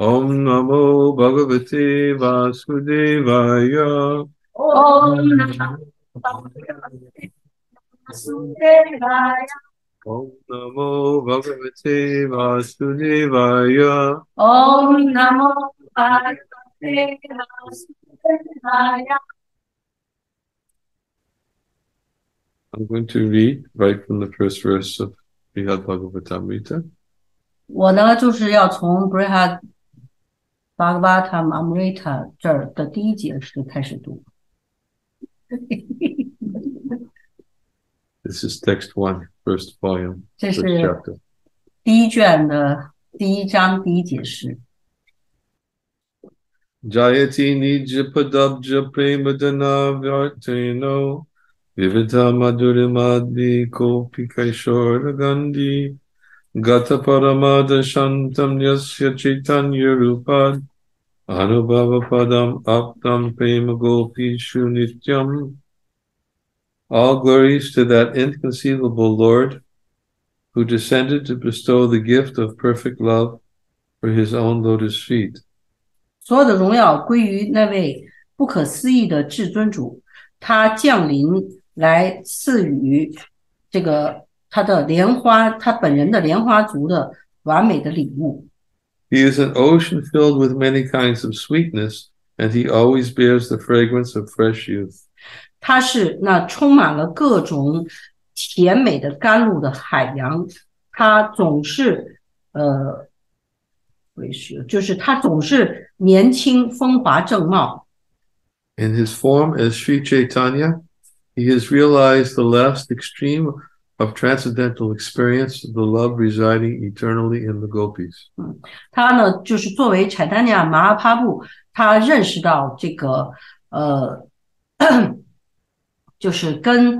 Om Namo Bhagavate Vasudevaya. Om Namo Bhagavate Vasudevaya. Om Namo Bhagavate Vasudevaya. Om Namo Bhagavate Vasudevaya. I'm going to read right from the first verse of Brihad Bhagavatamrita. 我呢就是要从 Brihad Bhagavatam Amrita 这儿的第一节是开始读。 This is text one, first volume, 这 first 是 chapter. 第一卷的第一章第一节是 Jayati Nija Padabja Premadana Vyartino Vivita Madhurimadi Kopi Kaishora Gandhi Gata Paramada Shantam Yasya Chaitanya Rupad Anubhava Padam Aptam Prema Gopi Nityam All glories to that inconceivable Lord who descended to bestow the gift of perfect love for his own lotus feet. 所有的荣耀归于那位不可思议的至尊主，他降临来赐予这个 他的莲花，他本人的莲花族的完美的礼物。 He is an ocean filled with many kinds of sweetness, and he always bears the fragrance of fresh youth. 它是那充满了各种甜美的甘露的海洋，它总是呃，为是就是它总是年轻风华正茂。 In his form as Sri Chaitanya, he has realized the last extreme of transcendental experience, the love residing eternally in the gopis. 他呢，就是作为柴丹尼亚马哈帕布，他认识到这个呃，就是跟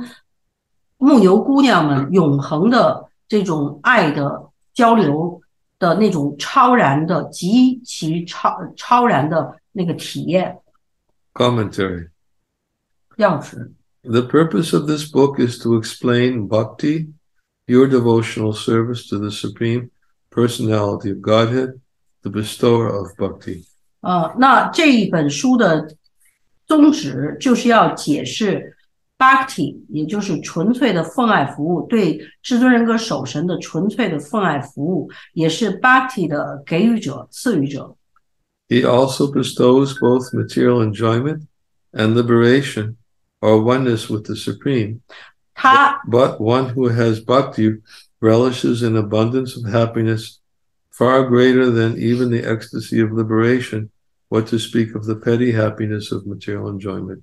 牧牛姑娘们永恒的这种爱的交流的那种超然的、极其超超然的那个体验 Commentary. 钥匙。The purpose of this book is to explain bhakti, pure devotional service to the Supreme Personality of Godhead, the bestower of bhakti. 呃，那这一本书的宗旨就是要解释 bhakti，也就是纯粹的奉爱服务，对至尊人格守神的纯粹的奉爱服务，也是 bhakti 的给予者、赐予者。 He also bestows both material enjoyment and liberation or oneness with the Supreme. 他 But one who has bhakti relishes an abundance of happiness far greater than even the ecstasy of liberation, what to speak of the petty happiness of material enjoyment.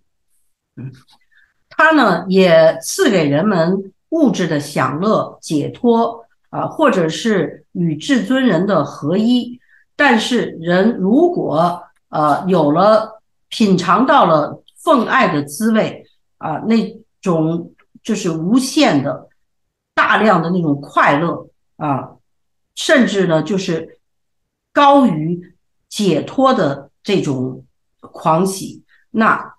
他呢也赐给人们物质的享乐、解脱啊、或者是与至尊人的合一。但是人如果呃有了品尝到了奉爱的滋味 啊、那种就是无限的、大量的那种快乐啊、甚至呢就是高于解脱的这种狂喜，那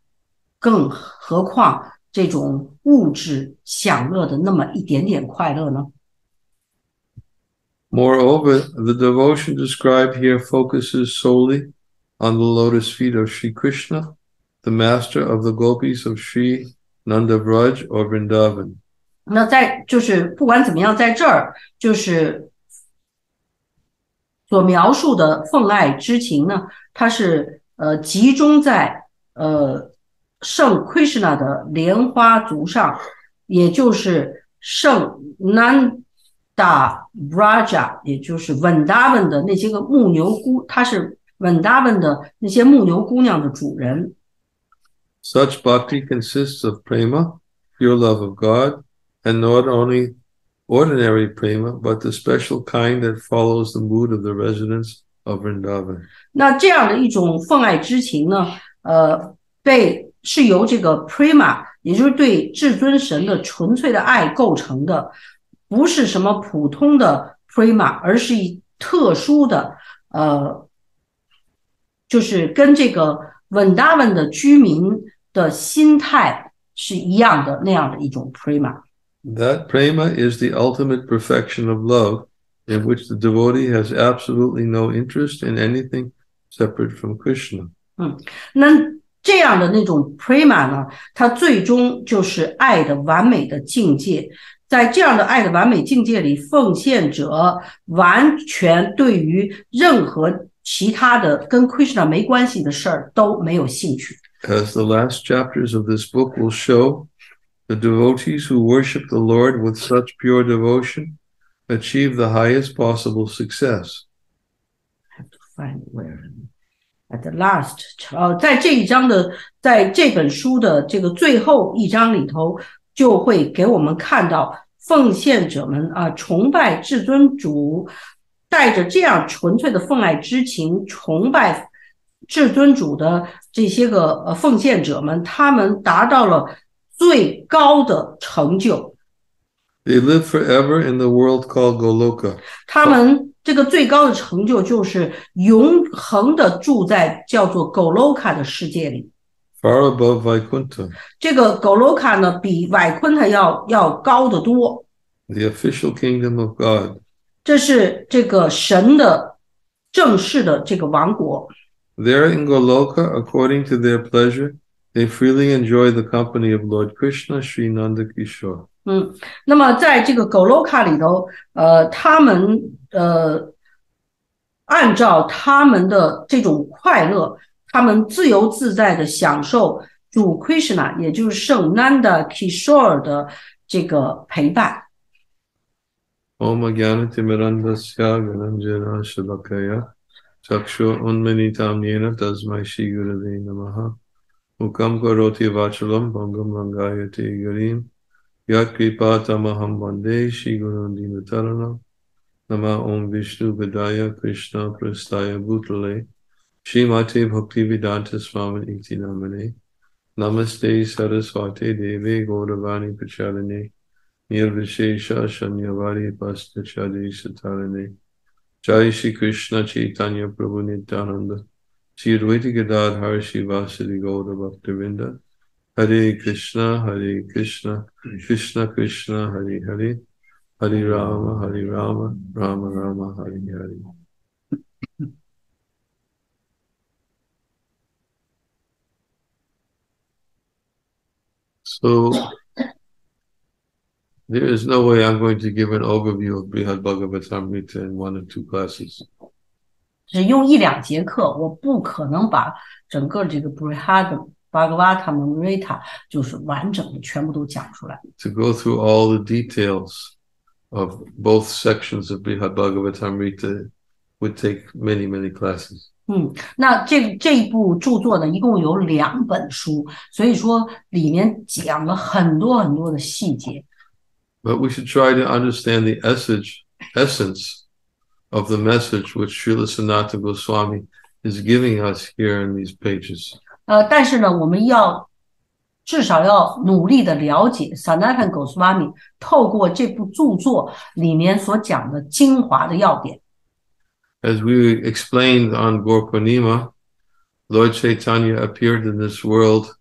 更何况这种物质享乐的那么一点点快乐呢？Moreover, the devotion described here focuses solely on the lotus feet of Sri Krishna, the master of the gopis of Sri Nanda Vraj or Vrindavan. 那在就是不管怎么样，在这儿就是所描述的奉爱之情呢，它是呃集中在呃圣 Krishna 的莲花足上，也就是圣 Nanda Vraja，也就是 Vrindavan 的那些个牧牛姑，她是 Vrindavan 的那些牧牛姑娘的主人。Such bhakti consists of prema, pure love of God, and not only ordinary prema, but the special kind that follows the mood of the residents of Vrindavan. 那这样的一种奉爱之情呢，呃，被是由这个 prema，也就是对至尊神的纯粹的爱构成的，不是什么普通的 prema，而是一特殊的，呃，就是跟这个 Vrindavan 的居民 的心态是一样的那样的一种 prema。That prema is the ultimate perfection of love in which the devotee has absolutely no interest in anything separate from Krishna. 嗯那这样的那种 prema 呢，它最终就是爱的完美的境界。在这样的爱的完美境界里，奉献者完全对于任何其他的跟 Krishna 没关系的事儿都没有兴趣。As the last chapters of this book will show, the devotees who worship the Lord with such pure devotion achieve the highest possible success. find where at the last 呃，在这一章的，在这本书的这个最后一章里头，就会给我们看到奉献者们啊，崇拜至尊主，带着这样纯粹的奉爱之情，崇拜 至尊主的这些个呃奉献者们，他们达到了最高的成就。They live forever in the world called Goloka. 他们这个最高的成就就是永恒的住在叫做 Goloka 的世界里。far above Vaikuntha, 这个 Goloka 呢，比 Vaikuntha 要要高得多。the official kingdom of God. 这是这个神的正式的这个王国。There in Goloka, according to their pleasure, they freely enjoy the company of Lord Krishna, Sri Nanda Kishore. 嗯，那么在这个 Goloka 里头，呃，他们呃，按照他们的这种快乐，他们自由自在的享受主 Krishna，也就是圣 Nanda Kishore 的这个陪伴。 Om Agyanatimirandasya Gananjana Shalakaya Chakshu Unmanitam Yena Tasmai Shri Gurave Namaha Mukam Karoti Vachalam Bangam Rangayati Garim Yat Kripa Tamaham Vande Shri Guru Nama Om Vishnu Vidaya Krishna Prastaya Bhutale Shri Bhakti Vedanta Swami Iti Namane Namaste Saraswati Devi Gauravani Pacharane Nirvishesha Shanyavari Pastachadi Satarane Jai Shri Krishna Chaitanya Prabhu Nityananda. Shri Advaita Gadadhar Shivasadi Gaura Bhaktivinda Hare Krishna Hare Krishna Krishna Krishna Hare Hare. Hare Rama Hare Rama Rama Rama Hare Hare. So there is no way I'm going to give an overview of Brihad Bhagavatamrita in one or two classes. 只用一两节课，我不可能把整个这个 Brihad Bhagavata Amrita 就是完整的全部都讲出来。 To go through all the details of both sections of Brihad Bhagavatamrita would take many, many classes. 嗯，那这这一部着作呢，一共有两本书，所以说里面讲了很多很多的细节。 but we should try to understand the essence, essence of the message which Srila Sanatana Goswami is giving us here in these pages. 呃，但是呢，我们要至少要努力的了解 Sanatana we explained on Gaur Purnima, Lord Chaitanya appeared in this world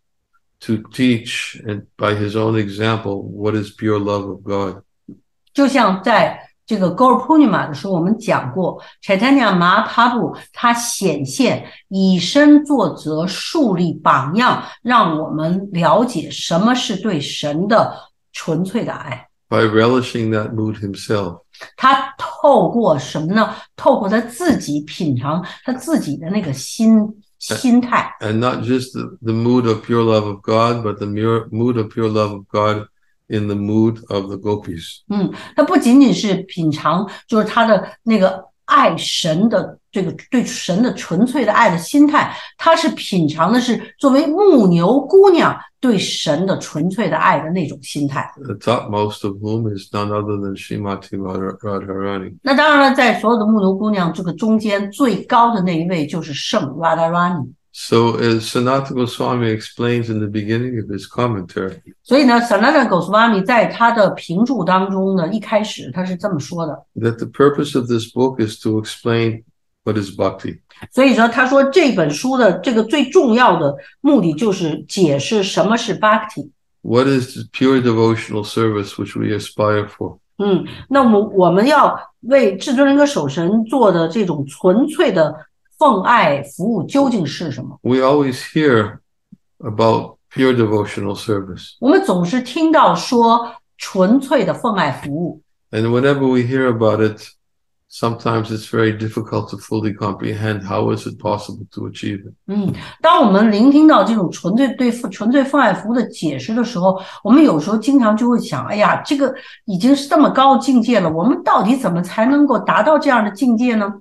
to teach and by his own example what is pure love of God. 就像在这个 Gaur Purnima 的时候，我们讲过，Chaitanya Mahaprabhu 他显现以身作则，树立榜样，让我们了解什么是对神的纯粹的爱。by relishing that mood himself. 他透过什么呢？透过他自己品尝他自己的那个心心态， And not just the, the mood of pure love of God, but the mere mood of pure love of God in the mood of the gopis. 嗯，他不仅仅是品尝，就是他的那个 爱神的这个对神的纯粹的爱的心态，他是品尝的是作为牧牛姑娘对神的纯粹的爱的那种心态。The topmost of whom is none other than Srimati Radha- Radharani. 那当然了，在所有的牧牛姑娘这个中间最高的那一位就是圣 Radharani。So as Sanatana Goswami explains in the beginning of his commentary, 所以呢，Sanatana Goswami 在他的评注当中呢，一开始他是这么说的。 that the purpose of this book is to explain what is bhakti. 所以说，他说这本书的这个最重要的目的就是解释什么是 bhakti。 What is the pure devotional service which we aspire for? 嗯，那么我们要 为至尊人格守神做的这种纯粹的 奉爱服务究竟是什么？We always hear about pure devotional service. 我们总是听到说纯粹的奉爱服务，And whenever we hear about it, sometimes it's very difficult to fully comprehend how is it possible to achieve it. 嗯，当我们聆听到这种纯粹对纯粹奉爱服务的解释的时候，我们有时候经常就会想，哎呀，这个已经是这么高境界了，我们到底怎么才能够达到这样的境界呢？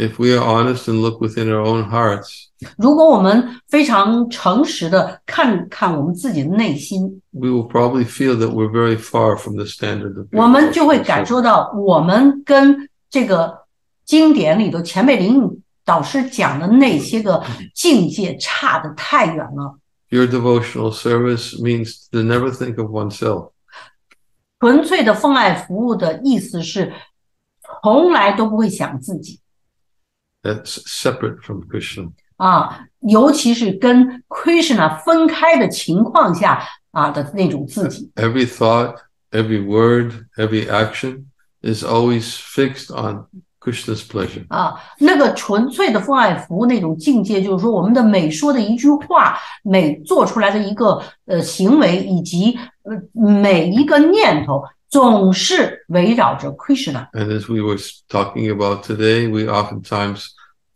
If we are honest and look within our own hearts, 如果我们非常诚实的看看我们自己的内心，we will probably feel that we're very far from the standard of 我们就会感.受到，我们跟这个经典里头前辈领导师讲的那些个境界差得太远了。Pure devotional service means to never think of oneself. 纯粹的奉爱服务的意思是，从来都不会想自己 That's separate from Krishna. 啊，尤其是跟 Krishna 分开的情况下啊的那种自己 Every thought, every word, every action is always fixed on Krishna's pleasure. 啊，那个纯粹的奉爱服务那种境界，就是说我们的每说的一句话，每做出来的一个呃行为，以及呃每一个念头，总是围绕着 Krishna。And as we were talking about today, we oftentimes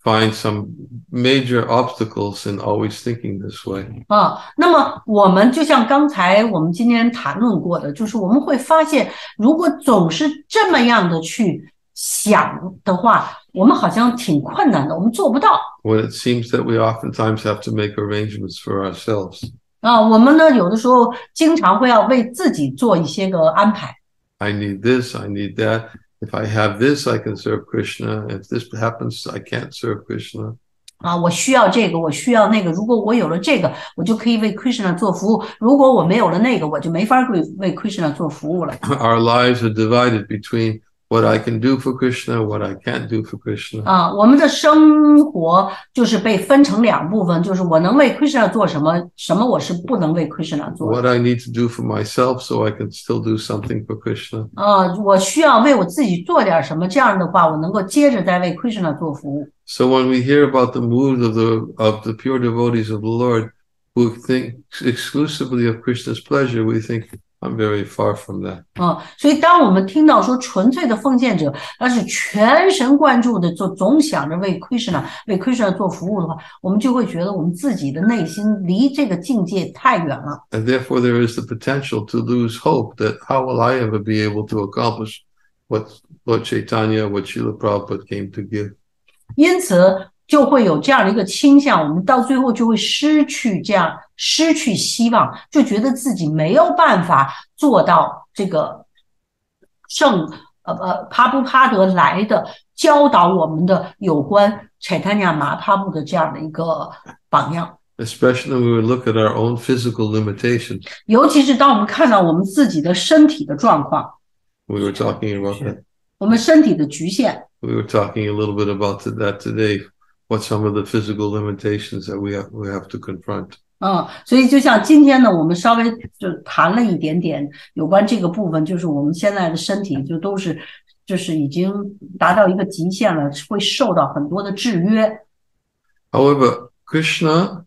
find some major obstacles in always thinking this way. 啊，那么我们就像刚才我们今天谈论过的，就是我们会发现，如果总是这么样的去想的话，我们好像挺困难的，我们做不到 When it seems that we oftentimes have to make arrangements for ourselves. 啊。我们呢，有的时候经常会要为自己做一些个安排 I need this, I need that. If I have this, I can serve Krishna. If this happens, I can't serve Krishna. 啊，我需要这个，我需要那个。如果我有了这个，我就可以为 Krishna 做服务；如果我没有了那个，我就没法为为 Krishna 做服务了。 Our lives are divided between what I can do for Krishna, what I can't do for Krishna. 啊，我们的生活就是被分成两部分，就是我能为 Krishna 做什么，什么我是不能为 Krishna 做的。 What I need to do for myself so I can still do something for Krishna. 啊，我需要为我自己做点什么，这样的话，我能够接着再为 Krishna 做服务。 So when we hear about the mood of the of the pure devotees of the Lord who think exclusively of Krishna's pleasure, we think I'm very far from that. 啊，所以当我们听到说纯粹的奉献者，他是全神贯注的，就总想着为 Krishna 为 Krishna 做服务的话，我们就会觉得我们自己的内心离这个境界太远了。 And therefore there is the potential to lose hope that how will I ever be able to accomplish what Lord Chaitanya, what Srila Prabhupada came to give. 因此 就会有这样的一个倾向，我们到最后就会失去这样失去希望，就觉得自己没有办法做到这个圣呃呃帕布帕德来的教导我们的有关柴塔尼亚麻帕布的这样的一个榜样。Especially when we look at our own physical limitations. 尤其是当我们看到我们自己的身体的状况，We were talking about that. 我们身体的局限，We were talking a little bit about that today. What some of the physical limitations that we have we have to confront. 嗯，所以就像今天呢，我们稍微就谈了一点点有关这个部分，就是我们现在的身体就都是就是已经达到一个极限了，会受到很多的制约。However, Krishna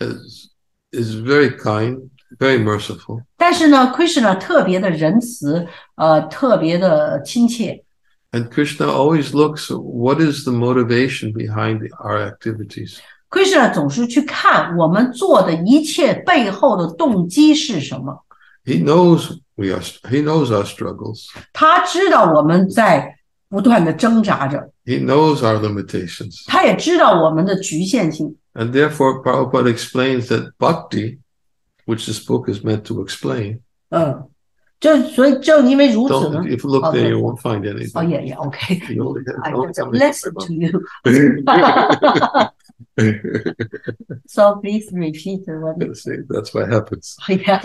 is is very kind, very merciful, 但是呢，Krishna 特别的仁慈，呃，特别的亲切，and Krishna always looks at what is the motivation behind our activities. Krishna 总是去看我们做的一切背后的动机是什么。 He knows we are. He knows our struggles. 他知道我们在不断的挣扎着， He knows our limitations, 他也知道我们的局限性。 and therefore Prabhupada explains that bhakti, which this book is meant to explain. 嗯， 就所以正因为如此呢 Don't, if you look Okay. there, you won't find 哦 anything. 也也 OK。 You only have- I only just have me- listen to you. So please repeat what you See, That's what happens. yeah.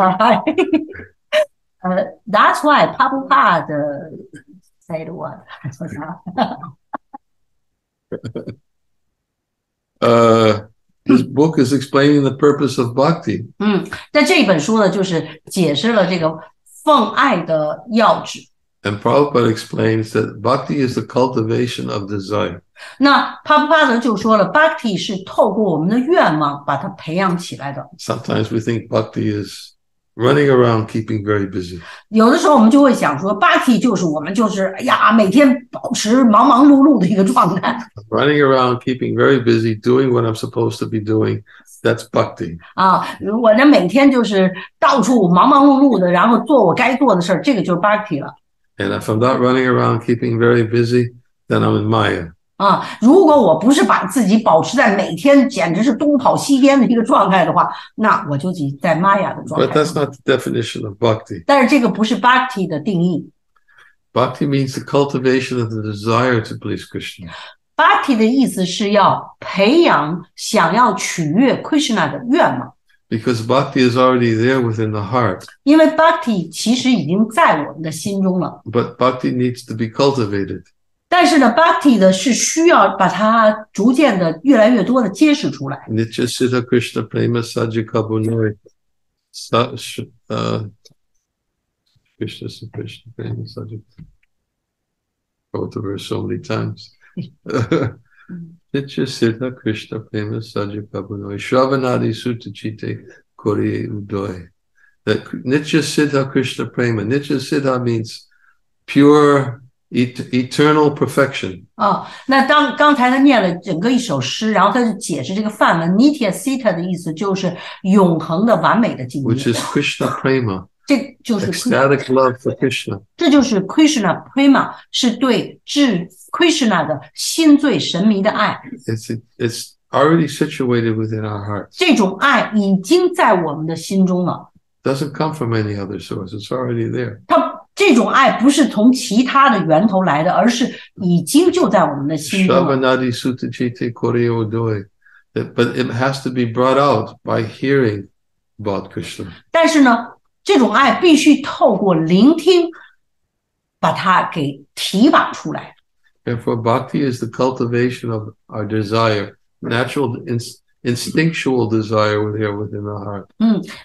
uh, that's why Prabhupada uh, said what? I forgot. Uh, this book is explaining the purpose of bhakti. 嗯，在这本书呢，就是解释了这个 奉爱的要旨。 And Prabhupada explains that bhakti is the cultivation of desire. 那帕布帕德就说了，bhakti 是透过我们的愿望把它培养起来的。 Sometimes we think bhakti is running around keeping very busy。有的时候我们就会想说，bhakti 就是我们就是哎呀，每天保持忙忙碌碌的一个状态。Running around keeping very busy, doing what I'm supposed to be doing. That's Bhakti。啊，我呢每天就是到处忙忙碌碌的，然后做我该做的事儿，这个就是 Bhakti 了。And if I'm not running around keeping very busy, then I'm in Maya. 啊。如果我不是把自己保持在每天简直是东跑西颠的一个状态的话，那我就在 Maya 的状 But 态 that's 中。 not the definition of bhakti. 但是这个不是 bhakti 的定义 Bhakti means the cultivation of the desire to please Krishna. ，bhakti 的意思是要培养想要取悦 Krishna 的愿望。 Because bhakti is already there within the heart. 因为 bhakti 其实已经在我们的心中了， But bhakti needs to be cultivated. 但是呢，bhakti 的是需要把它逐渐的越来越多的揭示出来。 Nitya Siddha Krishna Prema Saja Kabunoi. Sa, sh- uh, Krishna Sa- Krishna Prema Saja. Quote the verse so many times. Nitya Siddha Krishna Prema Saja Kabunoi. Shravanadi Sutta Chite Kore Udoi. That Nitya Siddha Krishna Prema. Nitya Siddha means pure, et- eternal perfection。哦，那当刚才他念了整个一首诗，然后他就解释这个梵文 nitya siddha 的意思就是永恒的完美的境界。Which is Krishna prema。这就是 ecstatic love for Krishna。这就是 Krishna prema 是对至 Krishna 的心醉神迷的爱。It's it's already situated within our hearts。这种爱已经在我们的心中了。Doesn't come from any other source. It's already there. 它 这种爱不是从其他的源头来的，而是已经就在我们的心中了。 Shravanadi Sutta Chite Koreo Doi. That- But it has to be brought out by hearing about Krishna. 但是呢，这种爱必须透过聆听，把它给提拔出来。 Therefore, bhakti is the cultivation of our desire, natural, ins- instinctual desire here within the heart.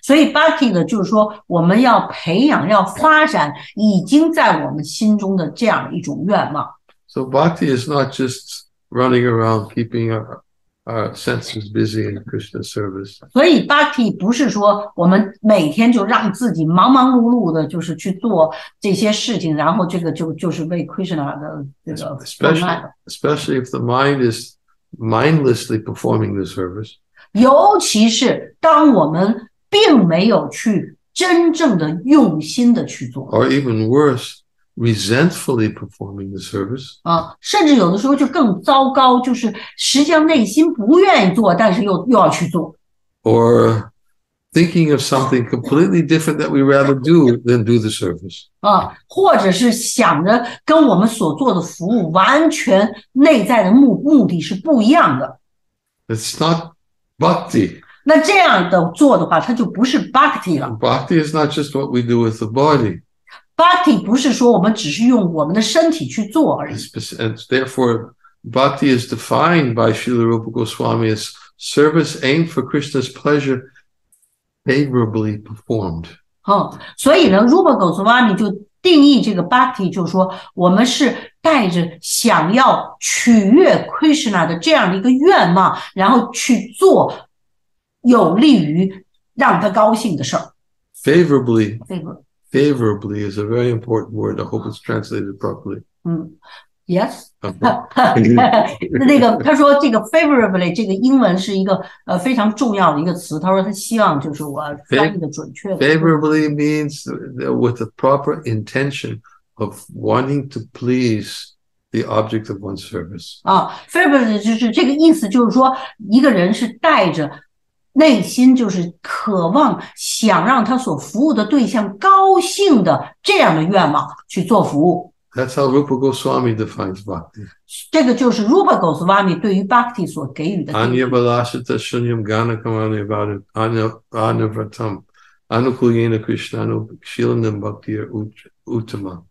所以 bhakti 呢，就是说我们要培养、要发展已经在我们心中的这样一种愿望。 So bhakti is not just running around keeping our, our senses busy in Krishna service. 所以 bhakti 不是说我们每天就让自己忙忙碌碌的，就是去做这些事情，然后这个就就是为 Krishna 的这个奉爱了。 especially if the mind is mindlessly performing the service, 尤其是当我们并没有去真正的用心的去做 or even worse, resentfully performing the service, 啊，甚至有的时候就更糟糕，就是实际上内心不愿意做，但是又又要去做 or thinking of something completely different that we rather do than do the service. 啊，或者是想着跟我们所做的服务完全内在的目目的是不一样的。 It's not bhakti. 那这样的做的话，它就不是 bhakti 了。 Bhakti is not just what we do with the body. bhakti 不是说我们只是用我们的身体去做而已 It's spec- And therefore, bhakti is defined by Srila Rupa Goswami as service aimed for Krishna's pleasure, favorably performed。哦，所以呢，Rupa Goswami 就定义这个 bhakti，就是说我们是带着想要取悦 Krishna 的这样的一个愿望，然后去做有利于让他高兴的事儿。Favorably, favorably is a very important word. I hope it's translated properly. Mm. 嗯，Yes. 那个他说这个 favorably 这个英文是一个呃非常重要的一个词，他说他希望就是我翻译的准确的。Favorably means with the proper intention of wanting to please the object of one's service. 啊，favorably 就是这个意思，就是说一个人是带着内心就是渴望想让他所服务的对象高兴的这样的愿望去做服务。That's how Rupa Goswami defines bhakti. 这个就是 Rupa Goswami 对于 Bhakti 所给予的定义 Anya Balashita Shunyam Ganakamani about Anavatam Anukulyena Krishnanu Shilandam Bhakti Uttama.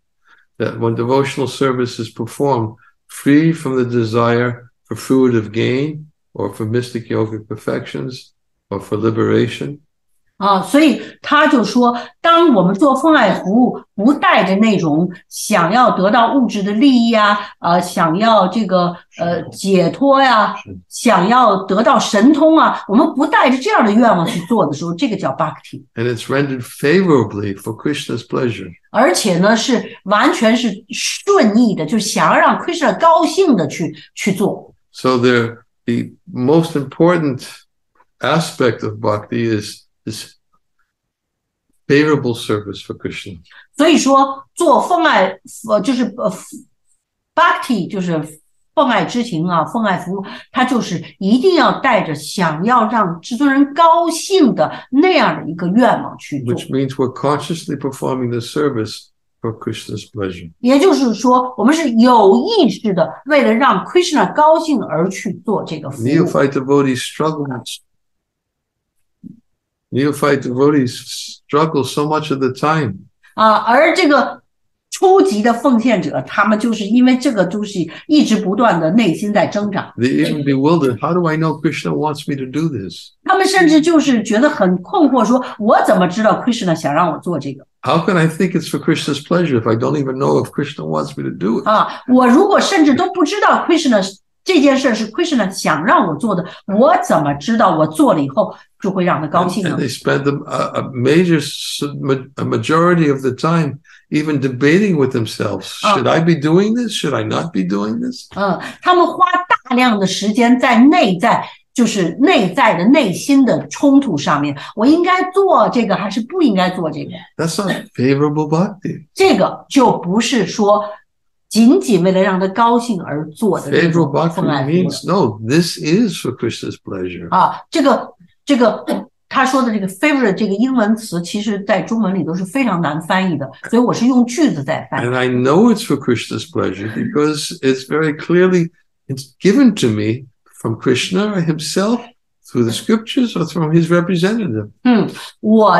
That when devotional service is performed free from the desire for fruitive gain or for mystic yogic perfections or for liberation, 啊，所以他就说，当我们做奉爱服务，不带着那种想要得到物质的利益啊，呃，想要这个呃解脱呀、是想要得到神通啊，我们不带着这样的愿望去做的时候，这个叫 bhakti，And it's rendered favorably for Krishna's pleasure. 而且呢是完全是顺意的，就是想要让 Krishna 高兴的去去做。So the the most important aspect of bhakti is is favorable service for Krishna. 所以说，做奉爱呃就是呃 bhakti 就是奉爱之情啊，奉爱服务，它就是一定要带着想要让至尊人高兴的那样的一个愿望去做。 which means we're consciously performing the service for Krishna's pleasure. 也就是说，我们是有意识的为了让 Krishna 高兴而去做这个服务。 Neophyte devotees struggle. Neophyte devotees struggle so much of the time. 啊，而这个初级的奉献者，他们就是因为这个东西一直不断的内心在挣扎， They even bewildered. How do I know Krishna wants me to do this? 他们甚至就是觉得很困惑说，我怎么知道 Krishna 想让我做这个 How can I think it's for Krishna's pleasure if I don't even know if Krishna wants me to do it? 啊？我如果甚至都不知道 Krishna 这件事是 Krishna 想让我做的，我怎么知道我做了以后就会让他高兴 And 呢？they spend a, a a major, ma- majority of the time even debating with themselves. Oh. Should I be doing this? Should I not be doing this? 嗯，他们花大量的时间在内在，就是内在的内心的冲突上面，我应该做这个还是不应该做这个？That's not favorable bhakti. 这个就不是说仅仅为了让他高兴而做的这 Favorable 种 bhakti 奉爱服务 means no, this is for Krishna's pleasure. 啊。这个这个他说的这个 favorite 这个英文词，其实在中文里都是非常难翻译的，所以我是用句子在翻译。 And I know it's for Krishna's pleasure because it's very clearly it's given to me from Krishna himself through the scriptures or from his representative. 嗯，我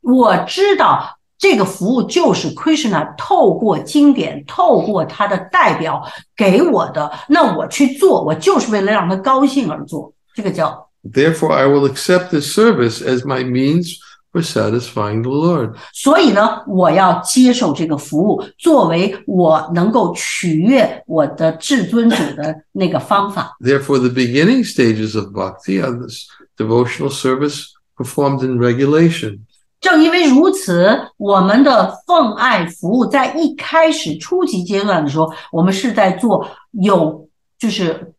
我知道 这个服务就是 Krishna 透过经典，透过他的代表给我的，那我去做，我就是为了让他高兴而做，这个叫 Therefore, I will accept this service as my means for satisfying the Lord. 所以呢，我要接受这个服务，作为我能够取悦我的至尊主的那个方法。Therefore, the beginning stages of bhakti are this devotional service performed in regulation. 正因为如此，我们的奉爱服务在一开始初级阶段的时候，我们是在做有就是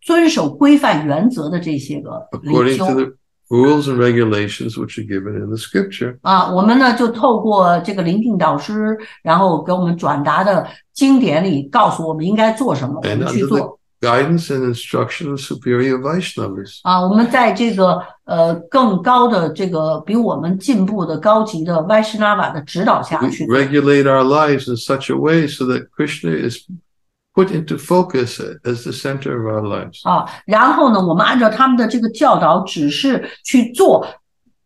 遵守规范原则的这些个灵 according 修 to the rules and regulations which are given in the scripture. 啊。我们呢就透过这个灵定导师，然后给我们转达的经典里告诉我们应该做什么，我们去做。the guidance and instruction of superior Vaishnavas. 啊，我们在这个呃更高的这个比我们进步的高级的 Vaishnava 的指导下 We 去做 regulate our lives in such a way so that Krishna is put into focus as the center of our lives. 啊，然后呢，我们按照他们的这个教导指示去做，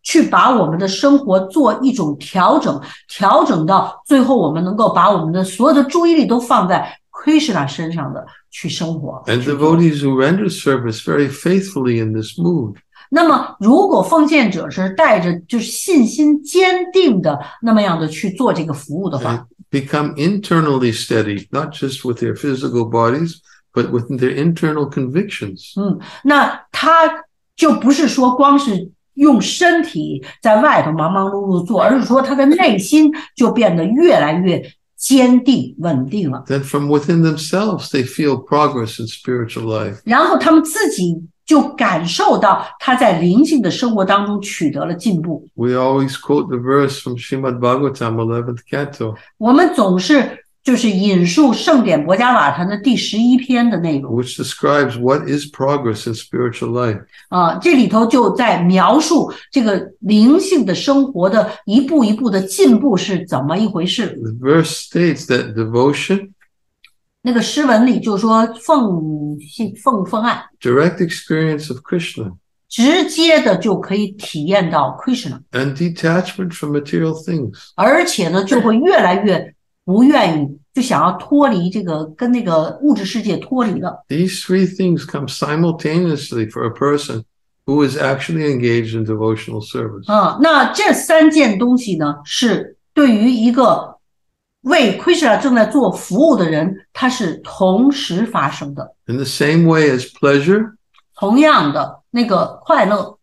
去把我们的生活做一种调整，调整到最后，我们能够把我们的所有的注意力都放在 Krishna 身上的去生活。And devotees who render service very faithfully in this mood 那么，如果奉献者是带着就是信心坚定的那么样的去做这个服务的话，become internally steady, not just with their physical bodies, but with their internal convictions. 嗯，那他就不是说光是用身体在外头忙忙碌碌做，而是说他的内心就变得越来越坚定稳定了。Then from within themselves, they feel progress in spiritual life. 然后他们自己就感受到他在灵性的生活当中取得了进步。We always quote the verse from Srimad Bhagavatam, 11th canto. 我们总是就是引述圣典博伽瓦坛的第十一篇的内容 which describes what is progress in spiritual life. 啊，这里头就在描述这个灵性的生活的一步一步的进步是怎么一回事。The verse states that devotion, 那个诗文里就说奉信奉奉爱，direct experience of Krishna, 直接的就可以体验到 Krishna，and detachment from material things. 而且呢就会越来越不愿意，就想要脱离这个跟那个物质世界脱离了。 These three things come simultaneously for a person who is actually engaged in devotional service. 啊，那这三件东西呢，是对于一个为 Krishna 正在做服务的人，它是同时发生的。 In the same way as pleasure, 同样的，那个快乐、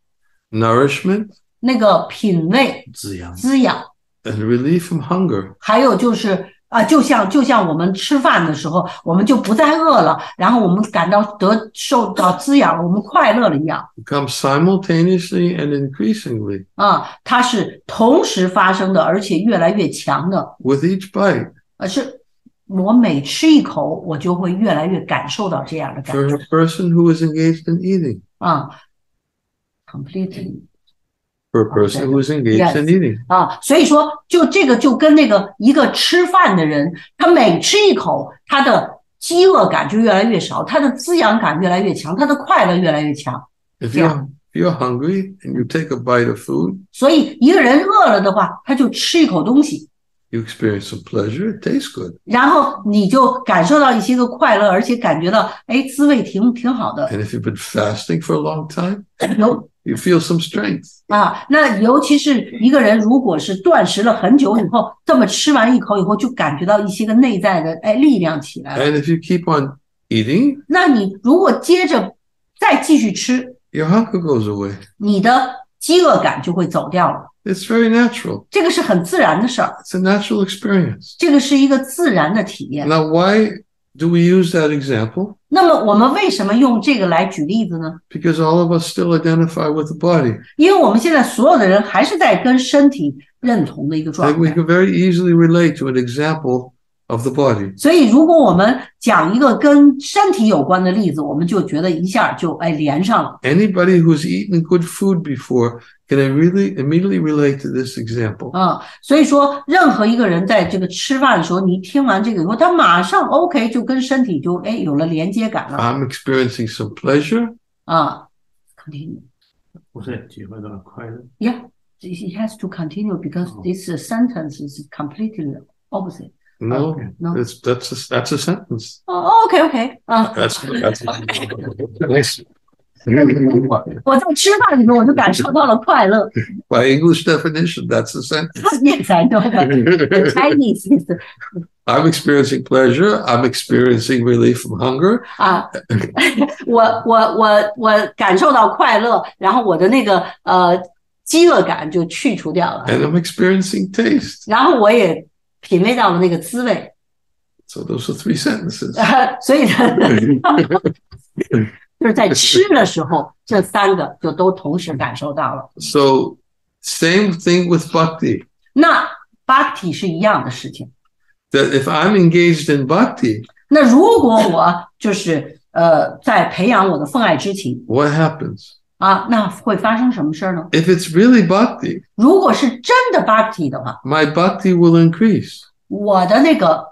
nourishment, 那个品味、滋养。滋养， and relief from hunger 还有就是 啊，就像就像我们吃饭的时候，我们就不再饿了，然后我们感到得受到滋养了，我们快乐了一样 become simultaneously and increasingly 啊，它是同时发生的，而且越来越强的。with each bite. 而是我每吃一口，我就会越来越感受到这样的感觉 For a person who is engaged in eating, 啊，completely person who is engaged in eating. 啊，所以说就这个就跟那个一个吃饭的人，他每吃一口，他的饥饿感就越来越少，他的滋养感越来越强，他的快乐越来越强。If you're, you're hungry and you take a bite of food, 所以一个人饿了的话，他就吃一口东西，you experience some pleasure. It tastes good. 然后你就感受到一些个快乐，而且感觉到哎滋味挺挺好的。And if you've been fasting for a long time, 尤 you feel some strength. 啊，那尤其是一个人如果是断食了很久以后，这么吃完一口以后，就感觉到一些个内在的哎力量起来了。And if you keep on eating, 那你如果接着再继续吃，your hunger goes away. 你的饥饿感就会走掉了。It's very natural. 这个是很自然的事儿， It's a natural experience. 这个是一个自然的体验。 Now, why do we use that example? 那么我们为什么用这个来举例子呢？ Because all of us still identify with the body. 因为我们现在所有的人还是在跟身体认同的一个状 And we 态。 can very easily relate to an example of the body. 所以，如果我们讲一个跟身体有关的例子，我们就觉得一下就哎连上了。 Anybody who's eaten good food before can really immediately relate to this example. 啊、所以说，任何一个人在这个吃饭的时候，你听完这个以后，他马上 OK 就跟身体就哎有了连接感了 I'm experiencing some pleasure. 啊。Continue, 我在体会到快乐。 yeah, it has to continue because this sentence is completely opposite. No, Okay. No. that's that's a, that's a sentence. 哦，OK OK 啊， That's that's nice. 我在吃饭的时候我就感受到了快乐。 By English definition, that's a sentence. yes, I know that. The Chinese is I'm experiencing pleasure. I'm experiencing relief from hunger. 啊，我我我我感受到快乐，然后我的那个呃饥饿感就去除掉了， and I'm experiencing taste. 然后我也 品味到了那个滋味，So those are three sentences. 所以呢，就是在吃的时候，这三个就都同时感受到了。so same thing with bhakti. 那 bhakti 是一样的事情。That if I'm engaged in bhakti, 那如果我就是呃在培养我的奉爱之情 what happens? 啊，那会发生什么事儿呢？ If it's really bhakti, 如果是真的 bhakti 的话， my bhakti will increase. 我的那个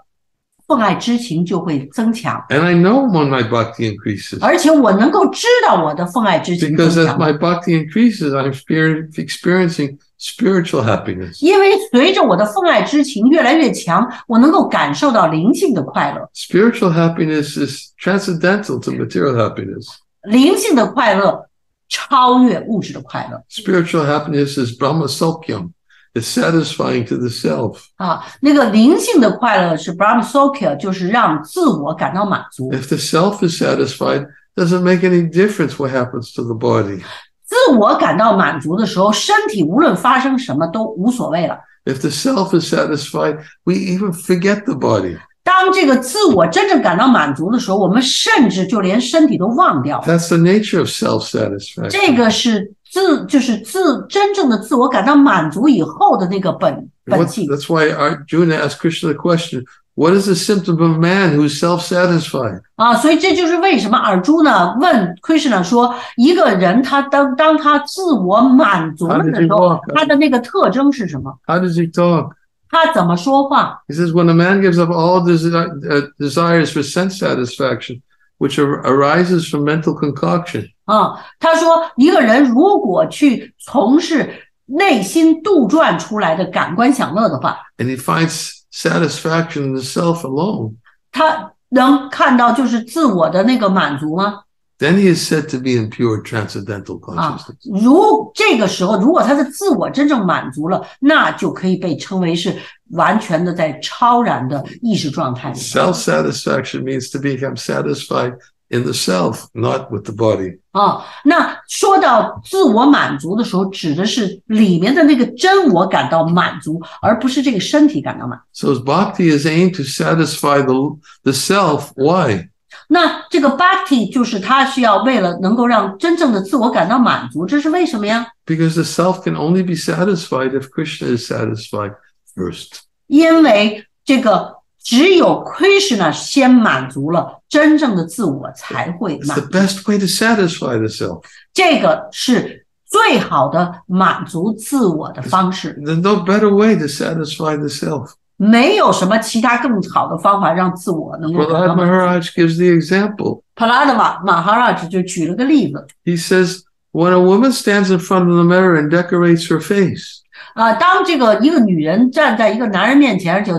奉爱之情就会增强， And I know when my bhakti increases. 而且我能够知道我的奉爱之情增 Because as 强， my bhakti increases, I'm exper- experiencing spiritual happiness. 因为随着我的奉爱之情越来越强，我能够感受到灵性的快乐。 Spiritual happiness is transcendental to material happiness. 灵性的快乐 超越物质的快乐 Spiritual happiness is Brahma Sokyam. It's satisfying to the self. 啊！那个灵性的快乐是 Brahma Sokya，就是让自我感到满足。 If the self is satisfied, doesn't make any difference what happens to the body. 自我感到满足的时候，身体无论发生什么都无所谓了。 If the self is satisfied, we even forget the body. 当这个自我真正感到满足的时候，我们甚至就连身体都忘掉了。That's the nature of self satisfaction. 这个是自，就是自真正的自我感到满足以后的那个本本性 that's why Arjuna asked Krishna the question What is the symptom of man who's self satisfied? 啊，所以这就是为什么尔朱呢问 Krishna 说，一个人他当当他自我满足了的时候，他的那个特征是什么？How does he talk? 他怎么说话？He says, When a man gives up all desi- uh, desires for sense satisfaction, which ar- arises from mental concoction, 啊，他说一个人如果去从事内心杜撰出来的感官享乐的话，and he finds satisfaction in the self alone, 他能看到就是自我的那个满足吗？then he is said to be in pure transcendental 啊 consciousness.。如这个时候，如果他的自我真正满足了，那就可以被称为是完全的在超然的意识状态里。 Self satisfaction means to become satisfied in the self, not with the body. 啊，那说到自我满足的时候，指的是里面的那个真我感到满足，而不是这个身体感到满足。 So bhakti is aimed to satisfy the, the self. Why? 那这个 bhakti 就是他是要为了能够让真正的自我感到满足，这是为什么呀？ Because the self can only be satisfied if Krishna is satisfied first. 因为这个只有 Krishna 先满足了，真正的自我才会 It's 满 the 足。 best way to satisfy the self. 这个是最好的满足自我的方式， There's no better way to satisfy the self. 没有什么其他更好的方法让自我能够感 Prahlad 到满足。 Maharaj gives the example. 帕拉的马马哈拉就举了个例子 He says, when a woman stands in front of the mirror and decorates her face, 啊，当这个一个女人站在一个男人面前就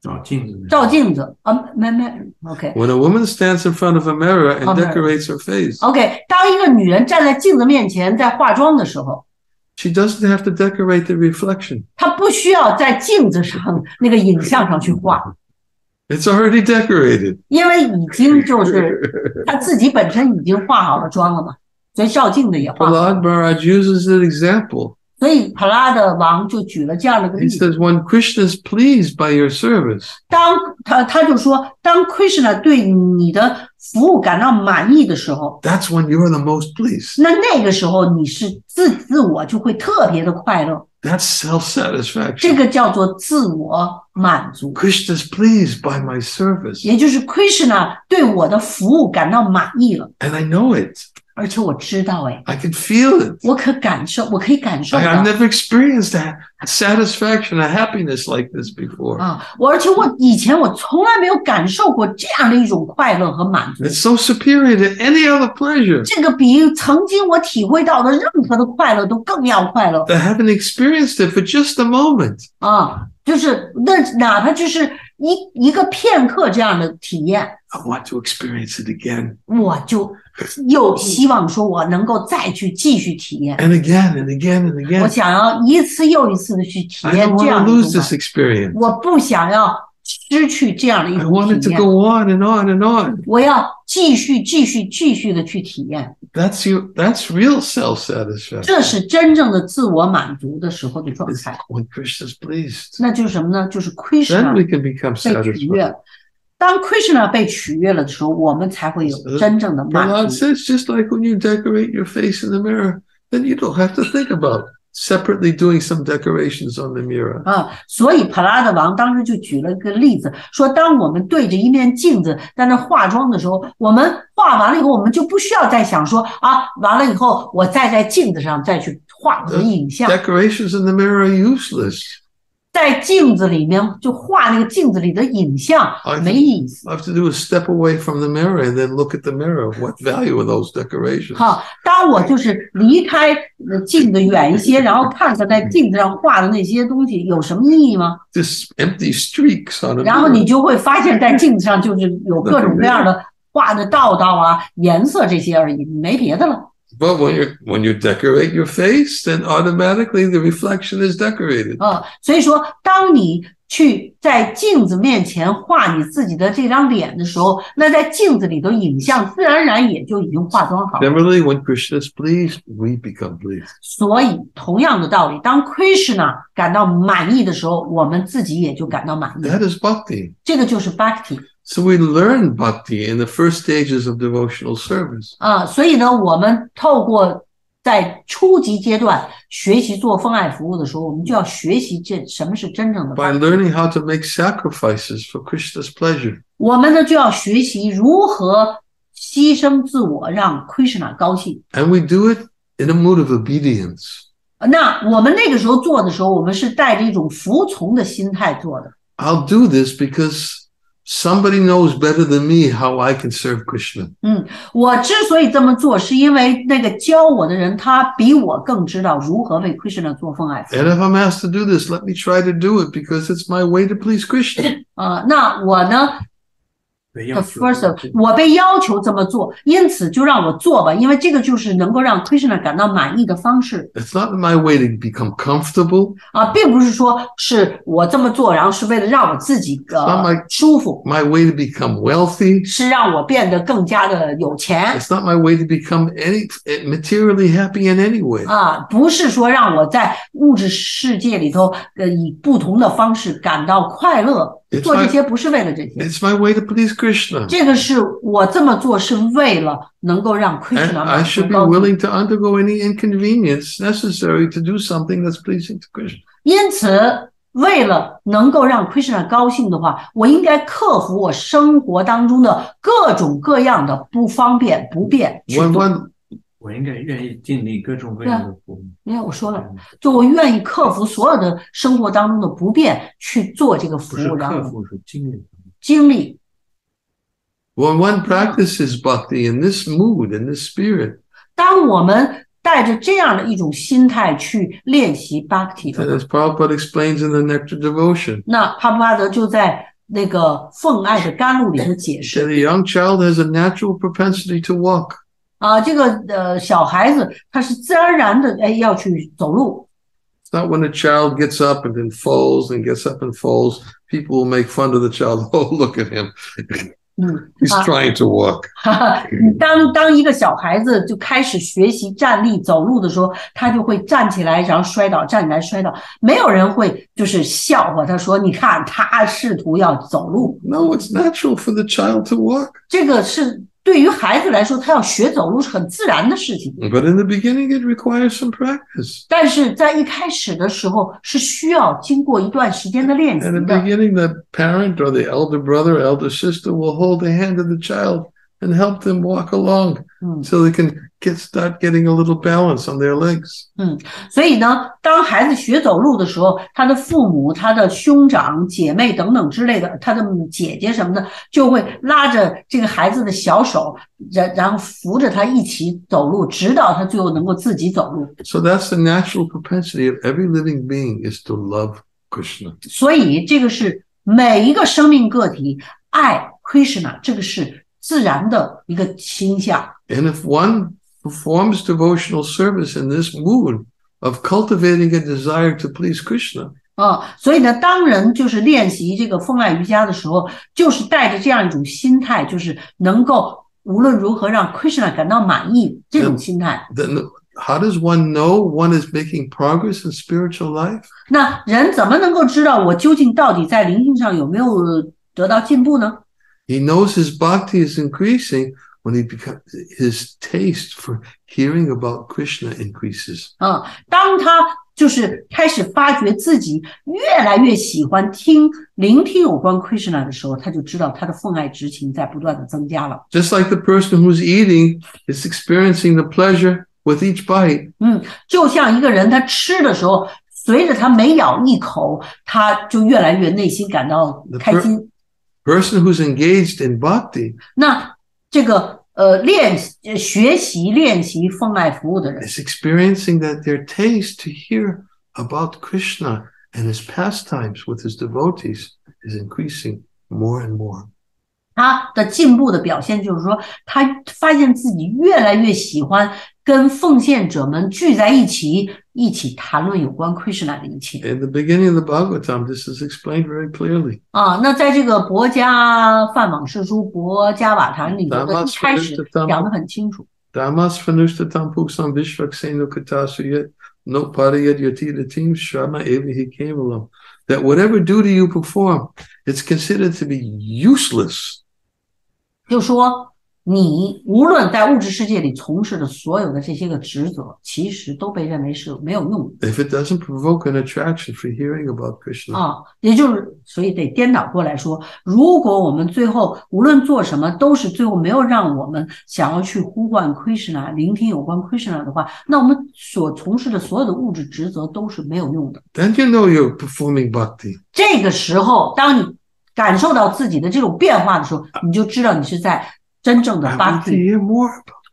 照镜子的照镜子啊，没没，OK when a woman stands in front of a mirror and Oh, mirror. decorates her face, OK，当一个女人站在镜子面前在化妆的时候， she doesn't have to decorate the reflection. 她不需要在镜子上那个影像上去画， It's already decorated. 因为已经就是她自己本身已经化好了妆了嘛，所以照镜子也化好了。 Prahlad Maharaj uses an example. 所以帕拉的王就举了这样的个 He 例子， says, when Krishna is pleased by your service, 当他他就说，当 Krishna 对你的服务感到满意的时候， that's when you're the most pleased. 那那个时候你是自自我就会特别的快乐， That's self 这 satisfaction. 个叫做自我满足， Krishna's pleased by my service, 也就是 Krishna 对我的服务感到满意了， and I know it. 而且我知道，哎， I can feel it. 我可感受，我可以感受 I, 到 I've never experienced that satisfaction, a happiness like this before. 啊，我而且我以前我从来没有感受过这样的一种快乐和满足， It's so superior to any other pleasure 这个比曾经我体会到的任何的快乐都更要快乐。 that I haven't experienced it for just a moment. 啊，就是那哪怕就是 一一个片刻这样的体验，I want to experience it again 我就又希望说我能够再去继续体验，and again and again and again. 我想要一次又一次的去体验这样的 lose this experience. 我不想要失去这样的一 I 种 want it 体 to 验， go on and on and on. 我要继续继续继续的去体验， That's you. That's real self satisfaction. 这是真正的自我满足的时候的状 It's 态。 when Krishna's pleased. 那就是什么呢？就是 Then Krishna we can become 被取悦 satisfied. 了。当 Krishna 被取悦了的时候，我们才会有真正的满 Prahlad 足。 says, just like when you decorate your face in the mirror, then you don't have to think about separately doing some decorations on the mirror. 啊，所以帕拉的王当时就举了一个例子，说当我们对着一面镜子在那化妆的时候，我们化完了以后，我们就不需要再想说啊，完了以后我再在镜子上再去画我的影像， Decorations in the mirror are useless. 在镜子里面就画那个镜子里的影像没意思。I have to do is step away from the mirror and then look at the mirror. What value are those decorations? 好，当我就是离开呃镜子远一些，然后看看在镜子上画的那些东西有什么意义吗？Just empty streaks on a 然后.你就会发现，在镜子上就是有各种各样的画的道道啊、颜色这些而已，没别的了 But when you when you decorate your face, then automatically the reflection is decorated. 啊。所以说，当你去在镜子面前画你自己的这张脸的时候，那在镜子里的影像自然而然也就已经化妆好了。 Similarly, when Krishna is pleased, we become pleased. 所以，同样的道理，当 Krishna 感到满意的时候，我们自己也就感到满意。 That is bhakti. 这个就是 Bhakti。 So we learn bhakti in the first stages of devotional service. 啊，所以呢，我们透过在初级阶段学习做奉爱服务的时候，我们就要学习这什么是真正的 by 爱。 learning how to make sacrifices for Krishna's pleasure. 我们呢就要学习如何牺牲自我，让 Krishna 高兴。 And we do it in a mood of obedience. 那我们那个时候做的时候，我们是带着一种服从的心态做的。 I'll do this because somebody knows better than me how I can serve Krishna. 我之所以这么做，是因为那个教我的人，他比我更知道如何为 Krishna 做奉爱服务。 And if I'm asked to do this, let me try to do it because it's my way to please Krishna. 啊、那我呢， 被 The 要求 first of 我被要求这么做，因此就让我做吧，因为这个就是能够让 Krishna 感到满意的方式 It's not my way to become comfortable. 啊，并不是说是我这么做，然后是为了让我自己 not 呃 my- 舒服， My way to become wealthy. 是让我变得更加的有钱 It's not my way to become any materially happy in any way. 啊，不是说让我在物质世界里头呃以不同的方式感到快乐， It's 做这些不是为了这些，It's my way to please Krishna. 这个是我这么做是为了能够让 Krishna I should be。willing to undergo any inconvenience necessary to do something that's pleasing to Krishna. 因此，为了能够让 Krishna 高兴的话，我应该克服我生活当中的各种各样的不方便、不便去 When 做。one 我应该愿意经历各种各样的服务。因为我说了，就我愿意克服所有的生活当中的不便，去做这个服不是务，然后克服，是经历。经历。when one practices bhakti in this mood, in this spirit, 当我们带着这样的一种心态去练习 Bhakti 的 and 话 as Prabhupada explains in the Nectar Devotion, 那帕布拉德就在那个奉爱的甘露里头解释 that a young child has a natural propensity to walk. 啊，这个呃小孩子他是自然而然的哎要去走路，It's not when a child gets up and then falls and gets up and falls, people will make fun of the child. Oh, look at him. 嗯，He's Ah. trying to walk. 哈哈，当当一个小孩子就开始学习站立走路的时候，他就会站起来，然后摔倒，站起来摔倒，没有人会就是笑话他说，你看他试图要走路，No, it's natural for the child to walk. 这个是对于孩子来说，他要学走路是很自然的事情。 But in the beginning, it requires some practice. 但是在一开始的时候是需要经过一段时间的练习 In the 的。 beginning, the parent or the elder brother, elder sister will hold the hand of the child and help them walk along 嗯， so they can get start getting a little balance on their legs. 所以呢，当孩子学走路的时候，他的父母、他的兄长、姐妹等等之类的，他的姐姐什么的，就会拉着这个孩子的小手，然然后扶着他一起走路，直到他最后能够自己走路。 So that's the natural propensity of every living being is to love Krishna. 所以这个是每一个生命个体爱 Krishna，这个是自然的一个倾向。 And if one performs devotional service in this mood of cultivating a desire to please Krishna, 啊，所以呢，当人就是练习这个风爱瑜伽的时候，就是带着这样一种心态，就是能够无论如何让 Krishna 感到满意这种心态。 then how does one know one is making progress in spiritual life? 那人怎么能够知道我究竟到底在灵性上有没有得到进步呢？ He knows his bhakti is increasing when he becomes his taste for hearing about Krishna increases. 啊，当他就是开始发觉自己越来越喜欢听、聆听有关 Krishna 的时候，他就知道他的奉爱之情在不断的增加了。 Just like the person who's eating is experiencing the pleasure with each bite, 就像一个人他吃的时候，随着他每咬一口，他就越来越内心感到开心。 person who's engaged in bhakti 那 这个呃练呃学习练习奉爱服务的人， is experiencing that their taste to hear about Krishna and his pastimes with his devotees is increasing more and more. 他的进步的表现就是说，他发现自己越来越喜欢跟奉献者们聚在一起，一起谈论有关 Krishna 的一切 In the beginning of the Bhagavatam, this is explained very clearly. 啊，那在这个《博家梵网释书》《博家瓦坛》里头的一开始讲得很清楚。Damas fanustatam puksam vishvakseno katasuyat no parayat yatiratim shama evihi kevalam. That whatever duty you perform, it's considered to be useless 就说你无论在物质世界里从事的所有的这些个职责，其实都被认为是没有用的 if it doesn't provoke an attraction for hearing about Krishna. 啊。也就是，所以得颠倒过来说，如果我们最后无论做什么，都是最后没有让我们想要去呼唤 Krishna、聆听有关 Krishna 的话，那我们所从事的所有的物质职责都是没有用的。Then you know you're performing bhakti. 这个时候，当你感受到自己的这种变化的时候，你就知道你是在真正的 about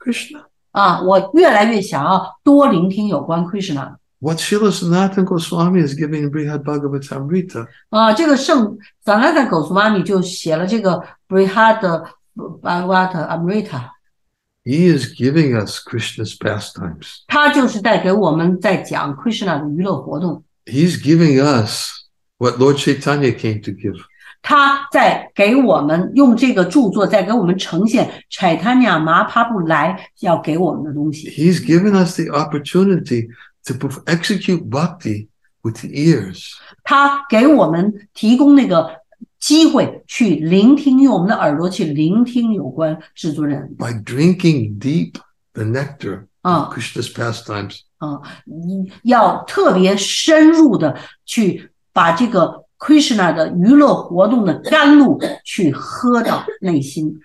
Krishna. 啊，我越来越想要多聆听有关 Krishna What Srila Sanatana Goswami is giving Brihad Bhagavatamrita 啊。这个圣咱来看 goswami 就写了这个 Brihad Bhagavata Amrita，He is giving us Krishna's pastimes. 他就是在给我们在讲 Krishna 的娱乐活动，He's giving us what Lord Chaitanya came to give. 他在给我们用这个着作在给我们呈现 Chaitanya Mahaprabhu 来要给我们的东西。 He's given us the opportunity to perf- execute bhakti with the ears. 他给我们提供那个机会去聆听，用我们的耳朵去聆听有关至尊人 by drinking deep the nectar Ah. of Krishna's pastimes. 啊，嗯要特别深入的去把这个 Krishna 的娱乐活动的甘露去喝到内心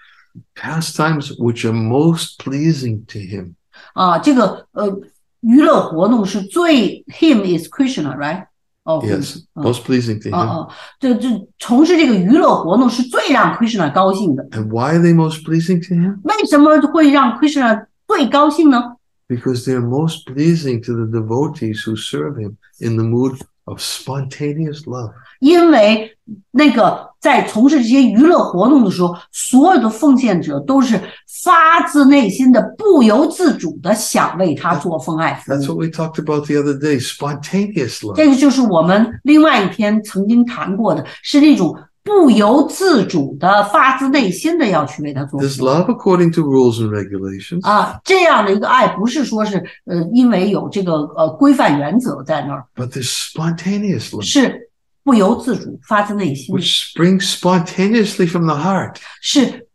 Pastimes which are most pleasing to him. 啊，这个呃娱乐活动是最 Him is Krishna，right？哦 Yes, 啊 most pleasing to 啊 him. 啊，这这从事这个娱乐活动是最让 Krishna 高兴的。 And why are they most pleasing to him? 为什么会让 Krishna 最高兴呢？ Because they're most pleasing to the devotees who serve him in the mood of spontaneous love. 因为那个在从事这些娱乐活动的时候，所有的奉献者都是发自内心的、不由自主的想为他做奉爱服 That's。what we talked about the other day spontaneous love. 这个就是我们另外一天曾经谈过的，是那种不由自主的、发自内心的要去为他做 There's 服务。 love according to rules and regulations, 啊，这样的一个爱，不是说是呃，因为有这个呃规范原则在那儿， but there's spontaneous love, 是不由自主、发自内心的， which springs spontaneously from the heart. 是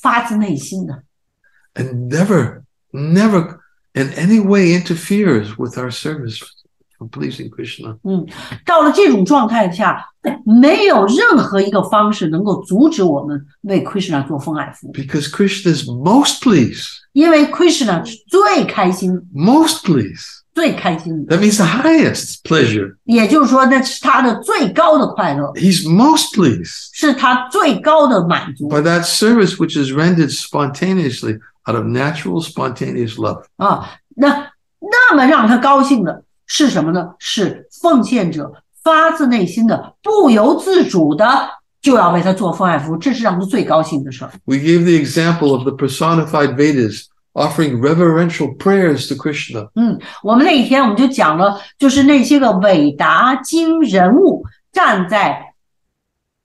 发自内心的。 and never, never in any way interferes with our service for pleasing Krishna. 到了这种状态下，没有任何一个方式能够阻止我们为 Krishna 做奉爱服务， Because Krishna is most pleased, 因为 Krishna 是最开心、 most pleased. 最开心的， That means the highest pleasure. 也就是说，那是他的最高的快乐， He's most pleased 是他最高的满足 by that service which is rendered spontaneously out of natural, spontaneous love. 啊。那那么让他高兴的 是什么呢？是奉献者发自内心的、不由自主的就要为他做奉献服务，这是让他最高兴的事儿。We gave the example of the personified Vedas offering reverential prayers to Krishna. 嗯我们那一天我们就讲了，就是那些个伟达经人物站在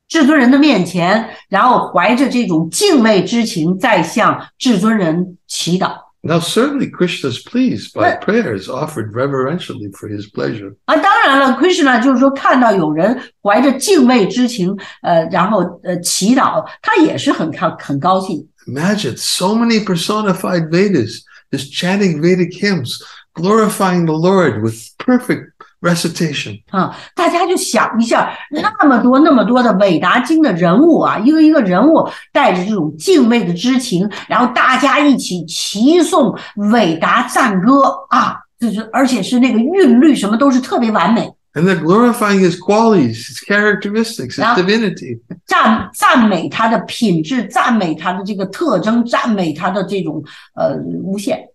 至尊人的面前，然后怀着这种敬畏之情，在向至尊人祈祷 Now, certainly Krishna is pleased by But- prayers offered reverentially for his pleasure. 啊。当然了，Krishna 就是说看到有人怀着敬畏之情，呃，然后呃祈祷，他也是很高很高兴。 Imagine so many personified Vedas just chanting Vedic hymns, glorifying the Lord with perfect recitation. 啊，大家就想一下，那么多那么多的伟达经的人物啊，一个一个人物带着这种敬畏的之情，然后大家一起齐颂伟达赞歌啊，就是而且是那个韵律什么都是特别完美，And they're glorifying his qualities, his characteristics, his divinity. 赞赞美他的品质，赞美他的这个特征，赞美他的这种呃无限，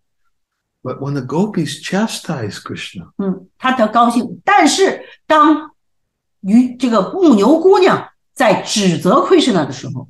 But when the gopis chastise Krishna, 嗯，他得高兴。但是当与这个牧牛姑娘在指责 Krishna 的时候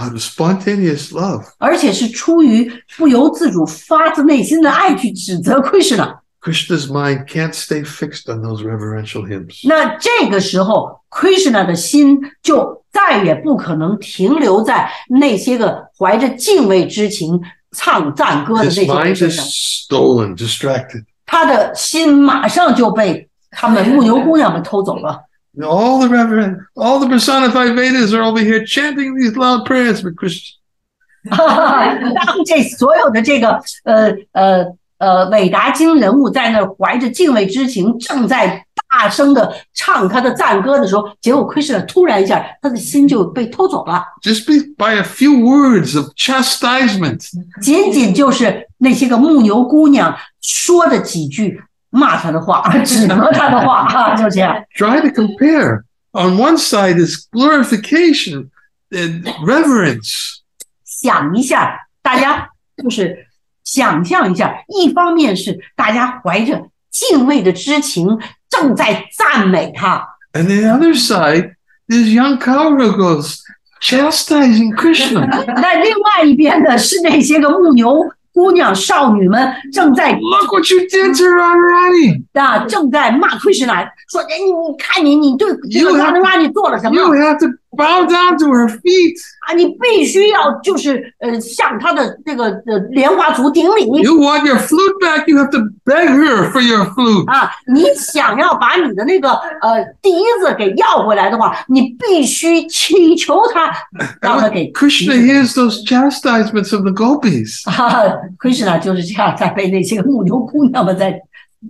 ，out of spontaneous love, 而且是出于不由自主、发自内心的爱去指责 Krishna。Krishna's mind can't stay fixed on those reverential hymns. 那这个时候，Krishna 的心就再也不可能停留在那些个怀着敬畏之情唱赞歌的那 His 些人 mind 身 is 上， stolen, distracted. 他的心马上就被他们牧牛姑娘们偷走了。 All the reverend, all the personified Vedas are over here chanting these loud prayers, but Krishna, 当这所有的这个呃呃呃伟达经人物在那儿怀着敬畏之情，正在 大声的唱他的赞歌的时候，结果 Krishna 突然一下，他的心就被偷走了。just by a few words of chastisement, 仅仅就是那些个牧牛姑娘说的几句骂他的话、指责他的话啊，就这样。try to compare. On one side is glorification and reverence. 想一下，大家就是想象一下，一方面是大家怀着敬畏的之情，正在赞美他； And the other side is young Kauragos chastising Krishna. 那另外一边呢，是那些个牧牛姑娘、少女们正在 Look what you did to Radharani. 啊正在骂奎什纳，说：“哎，你你看你你对这 You 个 have- 拉拉你做了什么 You have to bow down to her feet. 啊？你必须要就是呃向他的这个呃莲花足顶礼 You want your flute back, you have to beg her for your flute. 啊！你想要把你的那个呃笛子给要回来的话，你必须祈求他，让他 And 给 when Krishna hears those chastisements of the gopis. 啊，奎什纳就是这样在被那些个牧牛姑娘们在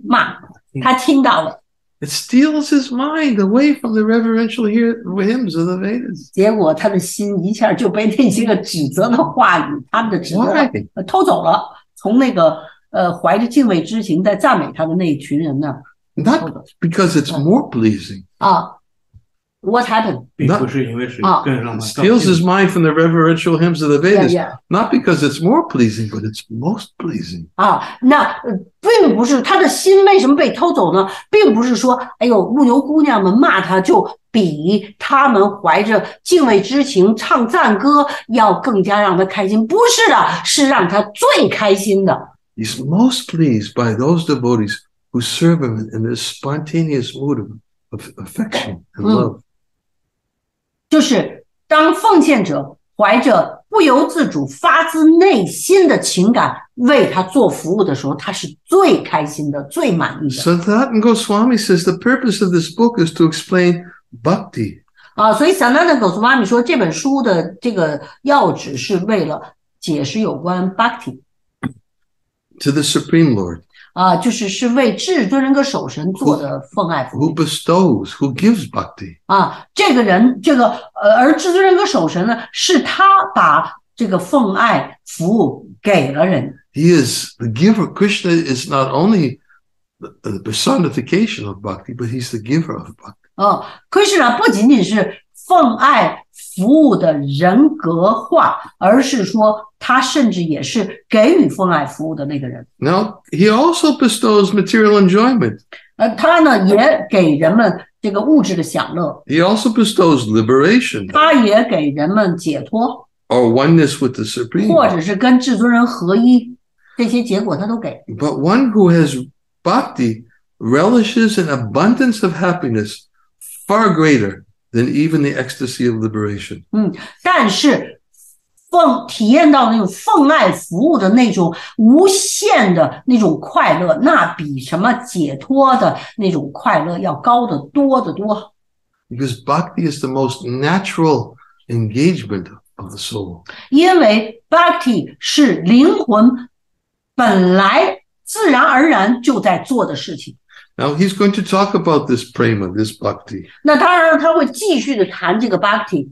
骂，他听到了。 It steals his mind away from the reverential he- hymns of the Vedas. 结果他的心一下就被那些个指责的话语，他们的指责 Why? 呃偷走了，从那个呃怀着敬畏之情在赞美他的那一群人那儿偷 Not 走 because it's more pleasing. 啊。 What happened？并不是因为是啊更让 It 他高 steals 兴 his mind from the reverential hymns of the Yeah, Vedas. yeah. Not because it's more pleasing, but it's most pleasing. 啊，那呃并不是他的心为什么被偷走呢？并不是说，哎呦，牧牛姑娘们骂他就比他们怀着敬畏之情唱赞歌要更加让他开心，不是的，是让他最开心的。 He's most pleased by those devotees who serve him in this spontaneous mood of, of affection and Mm. love. 就是当奉献者怀着不由自主、发自内心的情感为他做服务的时候，他是最开心的、最满意的 Sanatan Goswami says the purpose of this book is to explain bhakti. 啊。所以 Sananda Goswami 说，这本书的这个要旨是为了解释有关 bhakti to the Supreme Lord, 啊，就是是为至尊人格守神做的奉爱服务 who bestows, who gives bhakti. 啊。这个人，这个呃，而至尊人格守神呢，是他把这个奉爱服务给了人。He is the giver. Krishna is not only the, the personification of bhakti, but he's the giver of bhakti. 哦，Krishna 不仅仅是奉爱服务的人格化，而是说他甚至也是给予奉爱服务的那个人。 Now, he also bestows material enjoyment. 呃，他呢也给人们这个物质的享乐， He also bestows liberation 他也给人们解脱， or oneness with the Supreme. 或者是跟至尊人合一，这些结果他都给。 But one who has bhakti relishes an abundance of happiness far greater than even the ecstasy of liberation. 但是奉体验到那种奉爱服务的那种无限的那种快乐，那比什么解脱的那种快乐要高得多得多。 Because bhakti is the most natural engagement of the soul. 因为 bhakti 是灵魂本来自然而然就在做的事情。 now he's going to talk about this prema, this bhakti.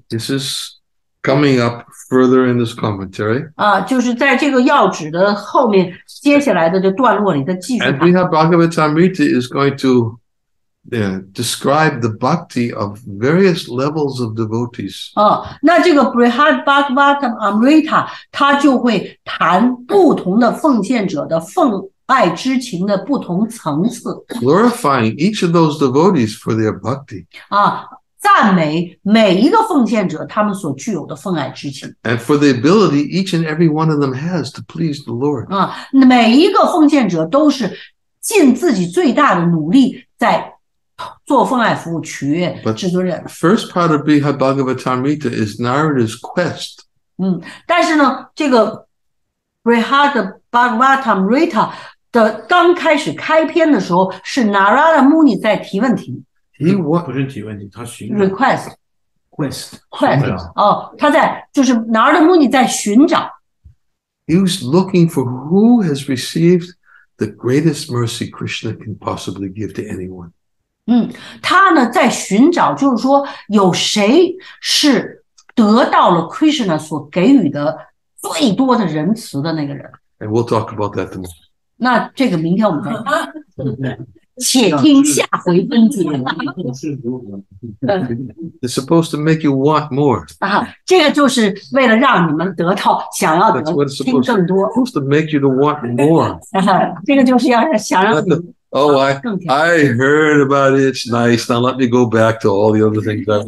This is coming up further in this commentary. 啊，就是在这个要旨的后面，接下来的这段落里，他继续 And 谈。Brihad Bhagavatamrita is going to uh, describe the bhakti of various levels of devotees. 哦，那这个 Brihad Bhagavatam 爱之情的不同层次 glorifying each of those devotees for their bhakti. 啊，赞美每一个奉献者他们所具有的奉爱之情。And for the ability each and every one of them has to please the Lord. 啊，每一个奉献者都是尽自己最大的努力在做奉爱服务，取悦 But 至尊人。First part of Brihad Bhagavatamrita is Narada's quest. 嗯，但是呢，这个 Brihad Bhagavatamrita 的刚开始开篇的时候，是 Narada Muni 在提问题 He 不 wa- 是提问题，他寻找 request quest quest 寻找哦，他在就是 Narada Muni 在寻找 he was looking for who has received the greatest mercy Krishna can possibly give to anyone. 他呢在寻找，就是说有谁是得到了 Krishna 所给予的最多的仁慈的那个人。 And we'll talk about that tomorrow. 那这个明天我们再对不对，且听下回分解是如何 It's supposed to make you want more. 啊！这个就是为了让你们得到想要得 That's what it's 听更多 supposed to make you to want more. 啊！这个就是要想让你 Oh, I 更甜。 I heard about it. It's nice. Now let me go back to all the other things I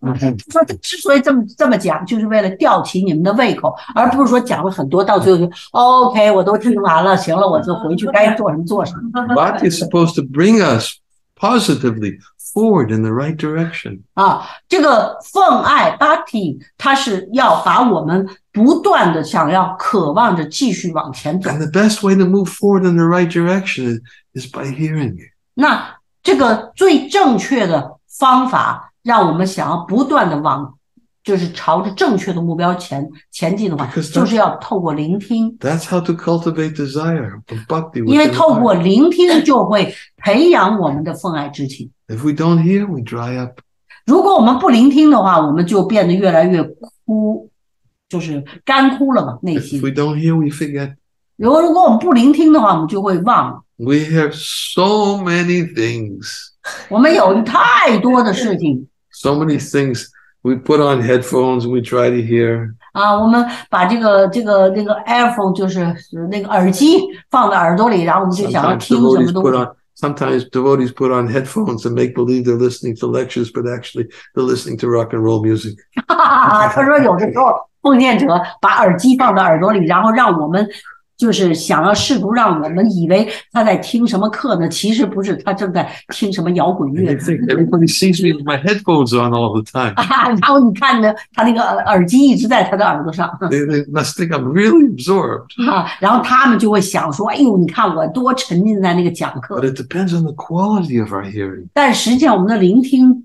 说之所以这么这么讲，就是为了吊起你们的胃口，而不是说讲了很多，到最后就 OK，我都听完了，行了，我就回去该做什么做什么 Bhakti is supposed to bring us positively forward in the right direction. 啊。这个奉爱 Bhakti，它是要把我们不断的想要渴望着继续往前走。And the best way to move forward in the right direction is, by hearing it. 那这个最正确的方法，让我们想要不断的往，就是朝着正确的目标前前进的话，就是要透过聆听，That's how to cultivate desire bhakti. 因为透过聆听就会培养我们的奉爱之情。If we don't hear, we dry up. 如果我们不聆听的话，我们就变得越来越枯，就是干枯了嘛，内心 If 心 we。don't hear, we forget. 如果如果我们不聆听的话，我们就会忘了。We have so many things, 我们有太多的事情 so many things. We put on headphones and we try to hear. 啊，我们把这个这个那个 earphone 就是那个耳机放在耳朵里，然后我们就想要 Sometimes 听什么 devotees 东 put 西。 on sometimes devotees put on headphones and make believe they're listening to lectures, but actually they're listening to rock and roll music. 哈哈哈，他说有的时候奉献者把耳机放在耳朵里，然后让我们 就是想要试图让我们以为他在听什么课呢？其实不是，他正在听什么摇滚乐 everybody sees me with my headphones on all the time. 啊，然后你看呢，他那个耳耳机一直在他的耳朵上 They, they must think I'm really absorbed. 啊，然后他们就会想说：“哎呦，你看我多沉浸在那个讲课 But。it depends on the quality of our hearing. ”但实际上，我们的聆听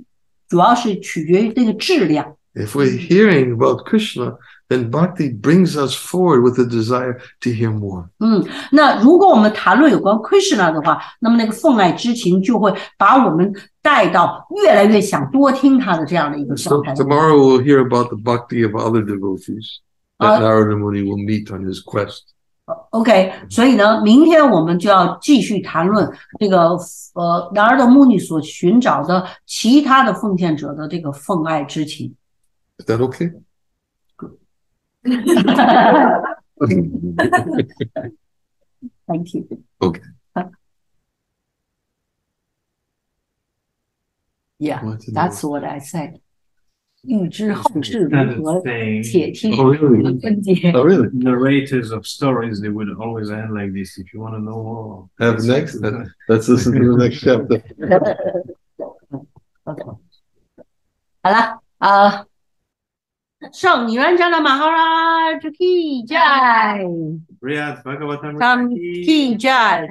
主要是取决于那个质量。If we're hearing about Krishna, then bhakti brings us forward with a desire to hear more. 嗯，那如果我们谈论有关 Krishna 的话，那么那个奉爱之情就会把我们带到越来越想多听他的这样的一个 So 状态。 tomorrow we'll hear about the bhakti of other devotees that Uh, Narada Muni will meet on his quest. OK，所以呢，明天我们就要继续谈论这个呃南尔的穆尼所寻找的其他的奉献者的这个奉爱之情。 Is that okay? Thank you. Okay. Yeah, What to do? that's what I said. 欲知后事 Kind 如 of 何， thing. 且听 Oh, really? 分解。 Oh, really? Narrators of stories, they would always end like this. If you want to know more, Have next? Let- Let's listen to the next chapter. OK，好了啊，上 Shang Niranjana Maharaj ki jai. Brihad Bhagavatam ki jai.